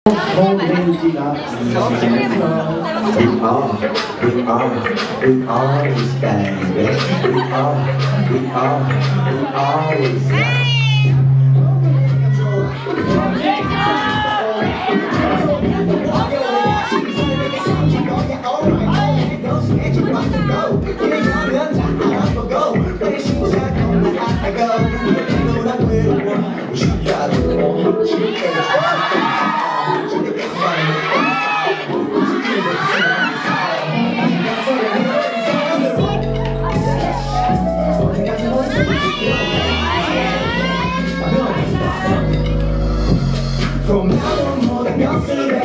We are, we are, we are standing. We are, we are, we are standing. Come on, more than